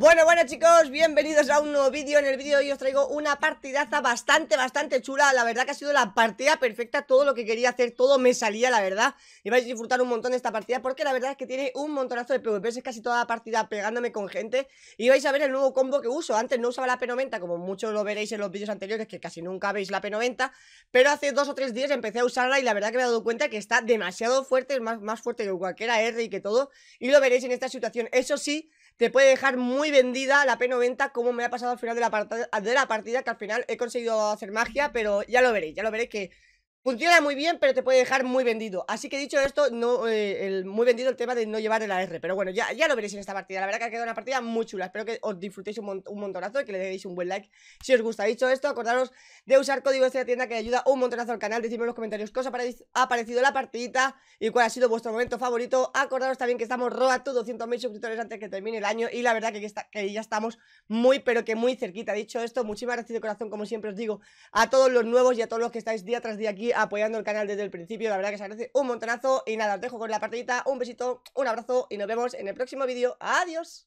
Bueno, bueno chicos, bienvenidos a un nuevo vídeo. En el vídeo de hoy os traigo una partidaza bastante, bastante chula. La verdad que ha sido la partida perfecta Todo lo que quería hacer, todo me salía, la verdad. Y vais a disfrutar un montón de esta partida Porque la verdad es que tiene un montonazo de PvP Es casi toda la partida pegándome con gente. Y vais a ver el nuevo combo que uso. Antes no usaba la P90, como muchos lo veréis en los vídeos anteriores Que casi nunca veis la P90 Pero hace dos o tres días empecé a usarla Y la verdad que me he dado cuenta que está demasiado fuerte más, más fuerte que cualquiera R y que todo. Y lo veréis en esta situación. Eso sí te puede dejar muy vendida la P90 como me ha pasado al final de la, de la partida, que al final he conseguido hacer magia, pero ya lo veréis, ya lo veréis que Funciona muy bien, pero te puede dejar muy vendido. Así que dicho esto, no eh, el, muy vendido el tema de no llevar el AR. Pero bueno, ya, ya lo veréis en esta partida. La verdad que ha quedado una partida muy chula. Espero que os disfrutéis un, montonazo y que le deis un buen like si os gusta. Dicho esto, acordaros de usar código de la tienda que ayuda un montonazo al canal. Decidme en los comentarios qué os ha parecido la partidita y cuál ha sido vuestro momento favorito. Acordaros también que estamos roto 200.000 suscriptores antes que termine el año. Y la verdad que, que ya estamos muy, pero que muy cerquita. Dicho esto, muchísimas gracias de corazón, como siempre os digo, a todos los nuevos y a todos los que estáis día tras día aquí apoyando el canal desde el principio, la verdad que se agradece un montonazo. Y nada, os dejo con la partidita, un besito, un abrazo Y nos vemos en el próximo vídeo, adiós.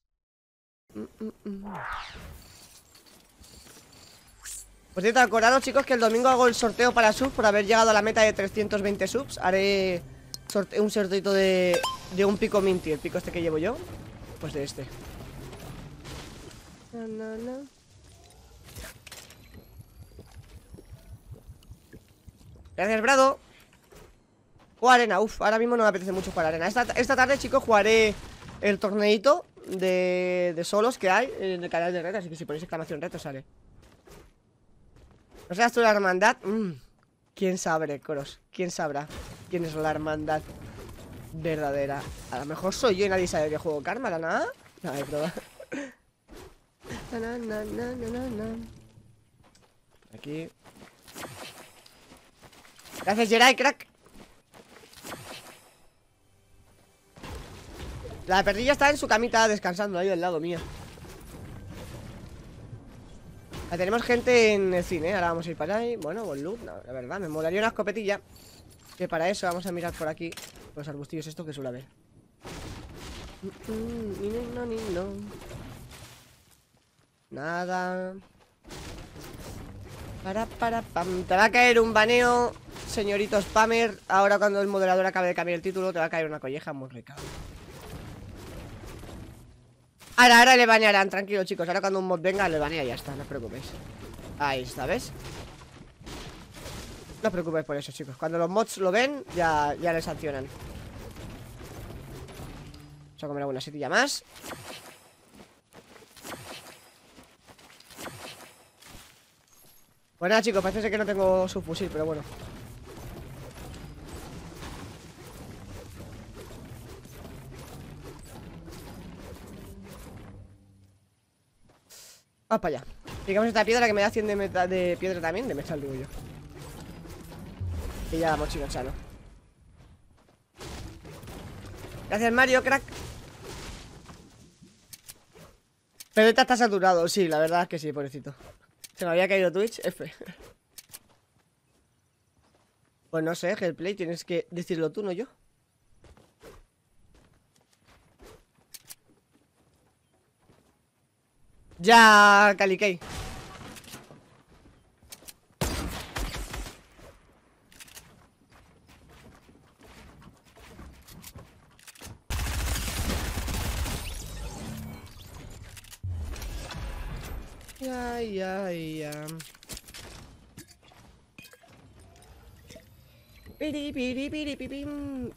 Por cierto, acordaros chicos que el domingo hago el sorteo para subs Por haber llegado a la meta de 320 subs. Haré un sorteo de, de un pico minty El pico este que llevo yo Pues de este Gracias, Brado Jugar arena, uff, ahora mismo no me apetece mucho jugar arena esta, tarde, chicos, jugaré el torneito de, de, solos que hay en el canal de red Así que si ponéis exclamación reto sale ¿No seas tú la hermandad? Mm, ¿Quién sabe, Coros? ¿Quién sabrá? ¿Quién es la hermandad verdadera? A lo mejor soy yo y nadie sabe que juego Karma, ¿la nada? No, hay prueba Aquí Gracias, Jerai, crack. La perrilla está en su camita descansando ahí al lado mío. Tenemos gente en el cine, ahora vamos a ir para ahí. Bueno, buen loot, la verdad, me molaría una escopetilla. Que para eso vamos a mirar por aquí Los arbustillos estos que suele haber. Nada. Para, para, pam. Te va a caer un baneo Señorito spammer Ahora cuando el moderador acabe de cambiar el título Te va a caer una colleja muy rica. Ahora, ahora le banearán, tranquilo chicos. Ahora cuando un mod venga le banea y ya está, no os preocupéis. Ahí está, ¿ves? No os preocupéis por eso chicos. Cuando los mods lo ven, ya, ya le sancionan. Vamos a comer alguna setilla más. Bueno chicos, parece que no tengo su fusil, pero bueno Vamos para allá. Picamos esta piedra que me da 100 de, de piedra también De metal, digo yo. Y ya vamos, chicos, chano Gracias, Mario, crack. Pero esta está saturado, sí, la verdad es que sí, pobrecito. Se me había caído Twitch, F. Pues no sé, Hellplay, tienes que decirlo tú, no yo Ya, Calikei. Ya, ya, ya. Piri, piri, piri, piri.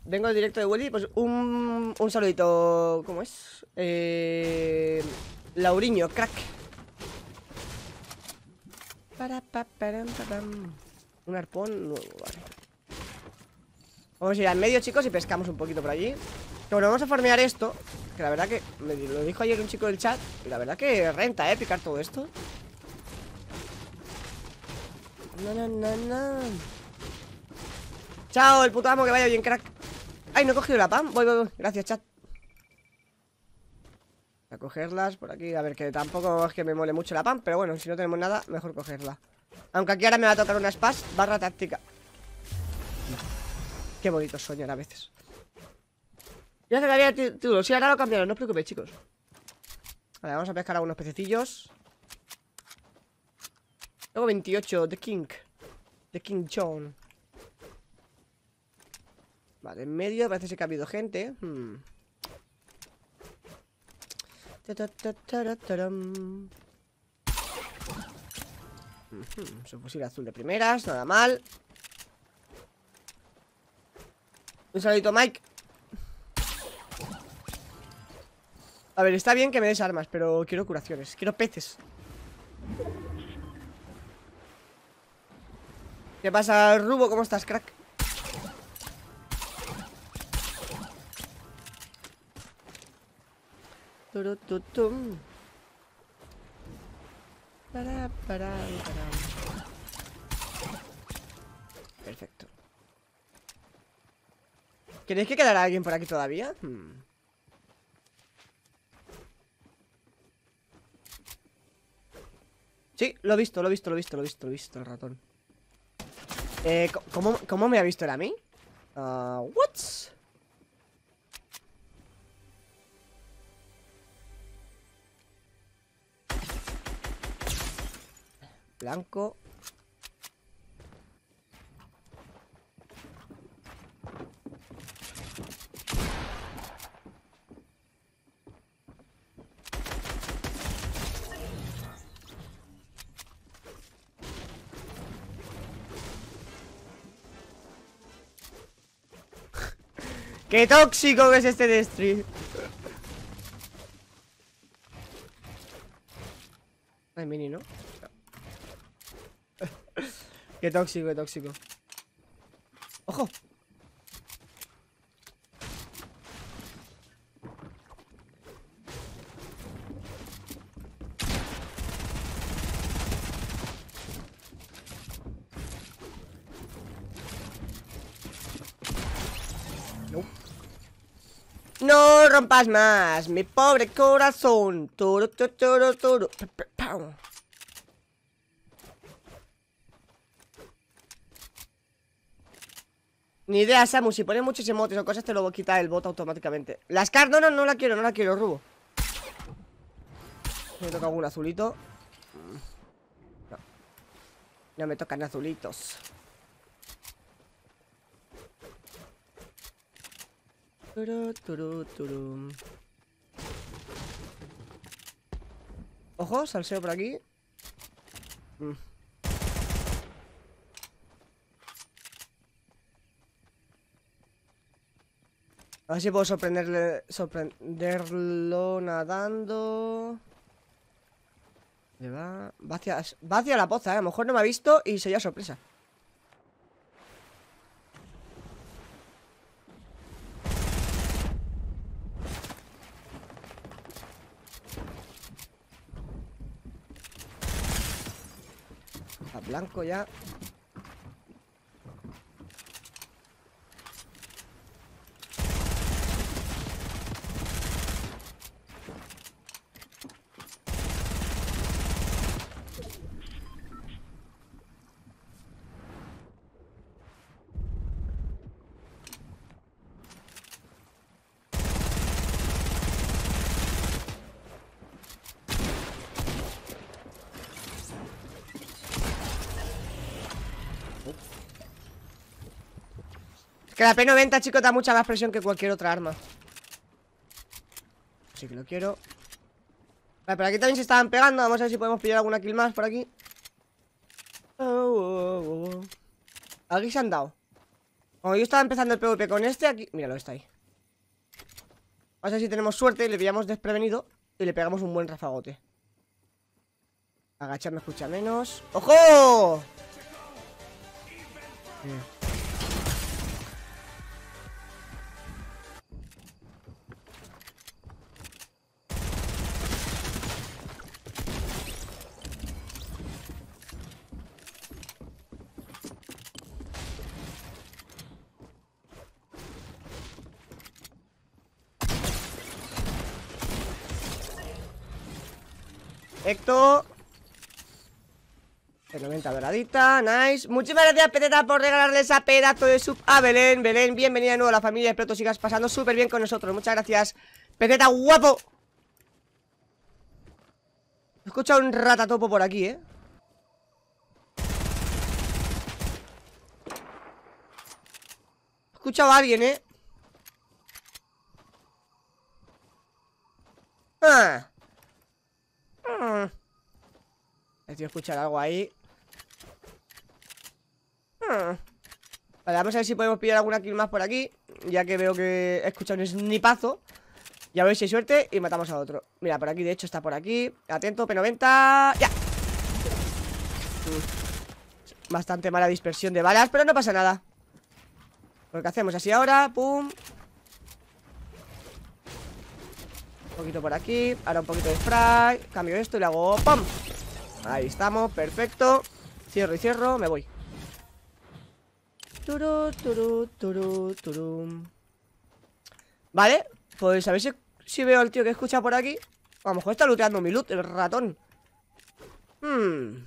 Vengo al directo de Willy, pues un, un saludito. ¿Cómo es? Eh. Lauriño, crack. Un arpón nuevo, vale. Vamos a ir al medio, chicos, y pescamos un poquito por allí. bueno, vamos a farmear esto. Que la verdad que me lo dijo ayer un chico del chat. Y la verdad que renta, eh, picar todo esto. No, no, no, no. Chao, el puto amo, que vaya bien, crack. Ay, no he cogido la PAM. Voy, voy, voy. Gracias, chat. A cogerlas por aquí, a ver, que tampoco es que me mole mucho la PAM Pero bueno, si no tenemos nada, mejor cogerla Aunque aquí ahora me va a tocar una spas barra táctica Qué bonito soñar a veces Ya se había título, sí, ahora lo cambiaron, no os preocupéis chicos Vale, vamos a pescar algunos pececillos. Luego 28, The King. The King John. Vale, en medio parece que ha habido gente. Hmm. Su fusil azul de primeras, nada mal. Un saludito, Mike. A ver, está bien que me des armas, pero quiero curaciones. Quiero peces. ¿Qué pasa, Rubo? ¿Cómo estás, crack? Perfecto. ¿Queréis que quedara alguien por aquí todavía? Hmm. Sí, lo he visto, lo he visto, lo he visto, lo he visto, lo he visto, el ratón. Eh, ¿cómo, ¿Cómo me ha visto él a mí? Uh, ¿What? Blanco ¡Qué tóxico que es este Destry! Ay, mini, ¿no? Qué tóxico, tóxico. ¡Ojo! No rompas más, mi pobre corazón. Toro, toro, toro, Ni idea, Samu, si pones muchos emotes o cosas te lo quita el bot automáticamente. Las cartas, no, no, no la quiero, no la quiero, rubo. Me toca algún azulito. No. No me tocan azulitos. Ojo, salseo por aquí. Mm. A ver si puedo sorprenderle, sorprenderlo nadando. Va, va, hacia, va hacia la poza, ¿eh? A lo mejor no me ha visto y sería sorpresa. blanco ya. Que la P90, chicos, da mucha más presión que cualquier otra arma. Así que lo quiero. Vale, pero aquí también se estaban pegando. Vamos a ver si podemos pillar alguna kill más por aquí. Oh, oh, oh, aquí se han dado. Como yo estaba empezando el PvP con este, aquí... Míralo, está ahí. Vamos a ver si tenemos suerte le pillamos desprevenido y le pegamos un buen rafagote. Agacharme escucha menos. ¡Ojo! Perfecto. El 90 doradita, nice Muchísimas gracias Peteta por regalarle esa pedazo de sub a Belén Belén, bienvenida de nuevo a la familia Espero que sigas pasando súper bien con nosotros Muchas gracias Peteta, guapo escuchado un ratatopo por aquí, ¿eh? He escuchado a alguien, ¿eh? Ah. He escuchar algo ahí. Ah. Vale, vamos a ver si podemos pillar alguna kill más por aquí Ya que veo que he escuchado un snipazo Ya veis si hay suerte y matamos a otro Mira, por aquí, de hecho está por aquí Atento, P90 ¡Ya! Bastante mala dispersión de balas Pero no pasa nada Lo que hacemos así ahora, pum Un poquito por aquí Ahora un poquito de spray Cambio esto y le hago ¡pum! Ahí estamos, perfecto. Cierro y cierro, me voy. Turu, turu, turu, turu. Vale, pues a ver si, veo al tío que escucha por aquí. A lo mejor está looteando mi loot, el ratón. Hmm.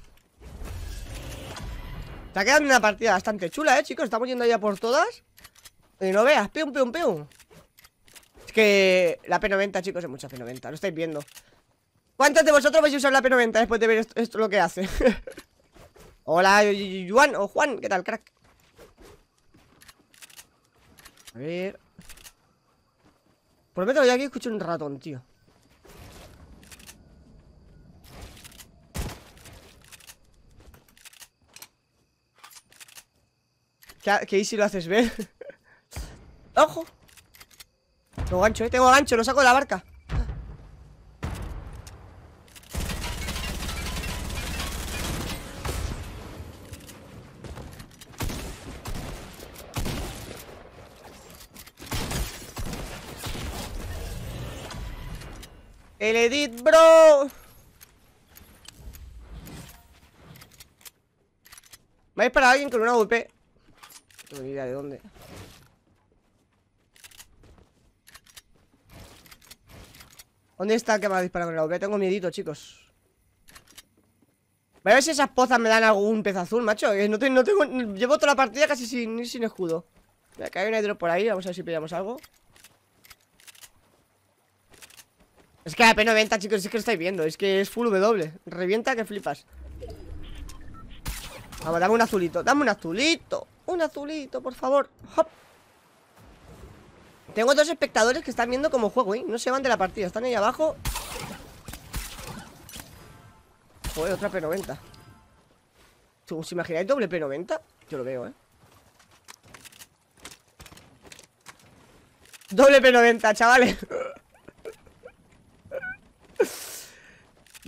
Está quedando una partida bastante chula, eh, chicos. Estamos yendo ya por todas. Y no veas, pium, pium, pium. Es que la P90, chicos, es mucha P90 Lo estáis viendo ¿Cuántos de vosotros vais a usar la P90 después de ver esto, esto lo que hace? Hola, Juan o Juan, ¿qué tal, crack? A ver menos ya aquí escucho un ratón, tío ¿Qué, qué si lo haces ver? ¡Ojo! Tengo gancho, eh, tengo gancho, lo saco de la barca El edit, bro. Me ha disparado alguien con una VP. No tengo ni idea de dónde. ¿Dónde está el que me ha disparado con la VP? Tengo miedito, chicos. Voy a ver si esas pozas me dan algún pez azul, macho. no, tengo, Llevo toda la partida casi sin, sin escudo. Mira, que hay un hidro por ahí. Vamos a ver si pillamos algo. Es que la P90, chicos, es que lo estáis viendo Es que es full W Revienta que flipas Vamos, dame un azulito Dame un azulito Un azulito, por favor Hop. Tengo dos espectadores que están viendo como juego, ¿eh? No se van de la partida Están ahí abajo Joder, otra P90 ¿Os imagináis doble P90? Yo lo veo, ¿eh? Doble P90, chavales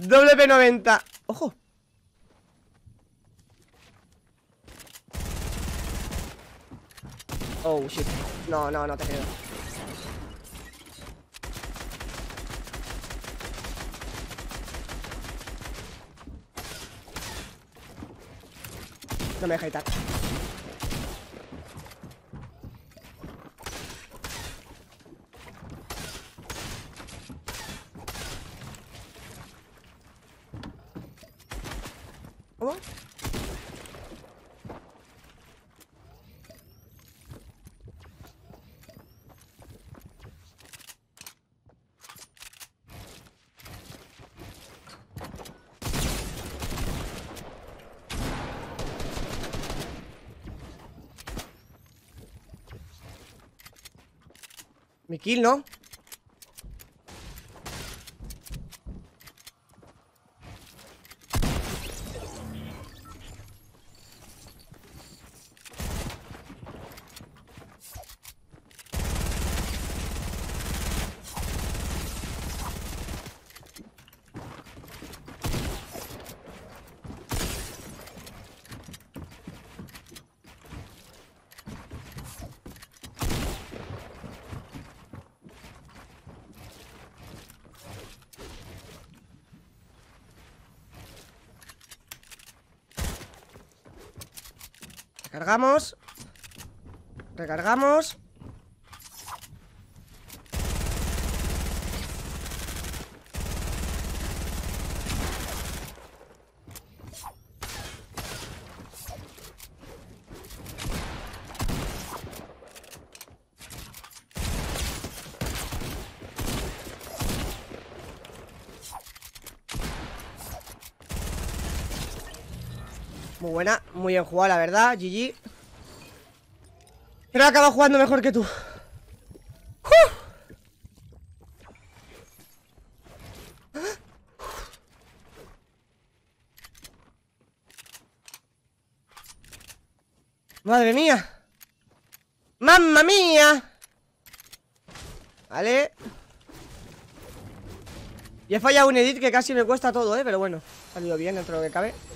Doble P90 ¡Ojo! Oh, shit. No, no, no te creo. No me deja Mi kill, ¿no? Recargamos. Recargamos muy bien jugada, la verdad, GG Pero acaba jugando mejor que tú. Madre mía. ¡Mamma mía! Vale. Y he fallado un edit que casi me cuesta todo, ¿eh? Pero bueno, ha salido bien dentro de lo que cabe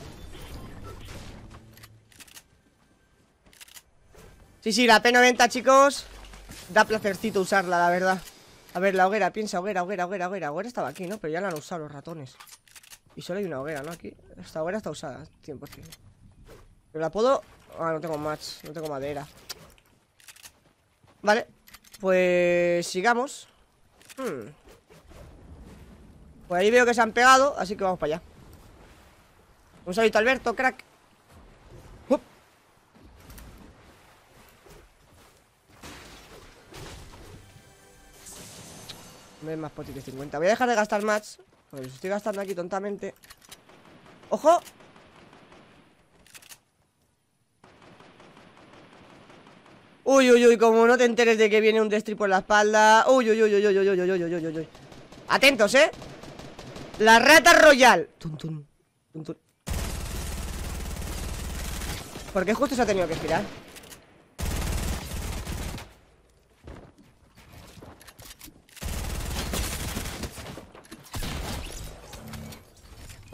Sí, sí, la P90, chicos. Da placercito usarla, la verdad. A ver, la hoguera, piensa, hoguera, hoguera, hoguera, hoguera. Hoguera estaba aquí, ¿no? Pero ya la han usado los ratones. Y solo hay una hoguera, ¿no? Aquí. Esta hoguera está usada, 100% Pero la puedo... Ah, no tengo match, no tengo madera. Vale Pues sigamos. Hmm. Pues ahí veo que se han pegado Así que vamos para allá. Un salito Alberto, crack No hay más potis de 50 Voy a dejar de gastar match Porque estoy gastando aquí tontamente ¡Ojo! Uy, uy, uy, como no te enteres de que viene un destri por la espalda Uy, uy, uy, uy, uy, uy, uy, uy, uy, uy, uy Atentos, ¿eh? La rata royal tum, tum, tum, tum. ¿Por qué justo se ha tenido que girar?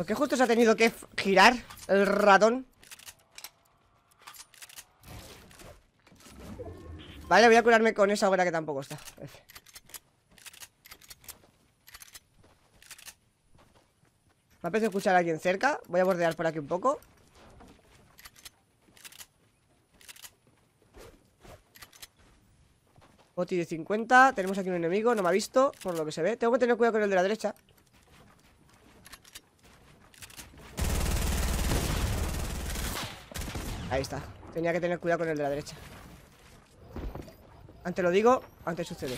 ¿Por qué justo se ha tenido que girar el ratón? Vale, voy a curarme con esa hoguera que tampoco está. Me apetece escuchar a alguien cerca Voy a bordear por aquí un poco. Boti de 50 Tenemos aquí un enemigo, no me ha visto Por lo que se ve, tengo que tener cuidado con el de la derecha Ahí está. Tenía que tener cuidado con el de la derecha. Antes lo digo, antes sucede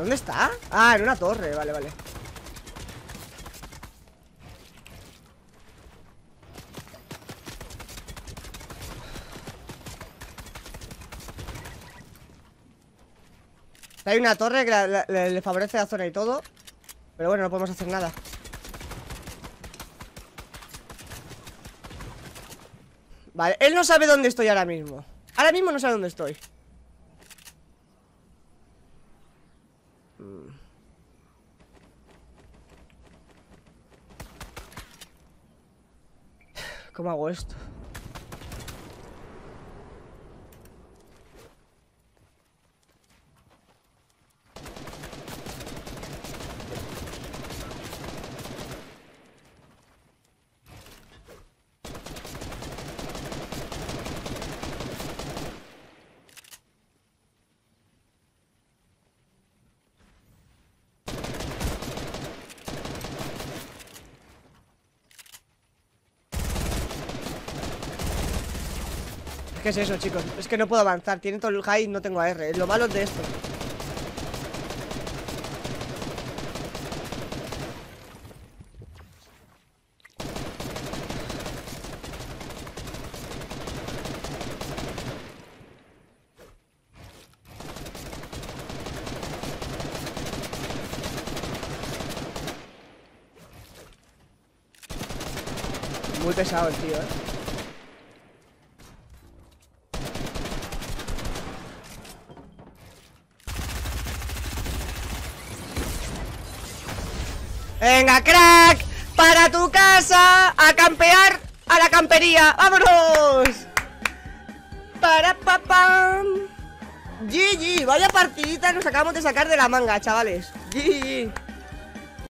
¿Dónde está? Ah, en una torre, vale, vale. Hay una torre que le, favorece la zona y todo Pero bueno, no podemos hacer nada. Vale, él no sabe dónde estoy ahora mismo. Ahora mismo no sabe dónde estoy me a. ¿Qué es eso, chicos? Es que no puedo avanzar. Tiene todo el high y no tengo AR Lo malo es de esto. Muy pesado el tío, eh Venga, crack, para tu casa, a campear a la campería. ¡Vámonos! Para papam. GG, vaya partidita nos acabamos de sacar de la manga, chavales GG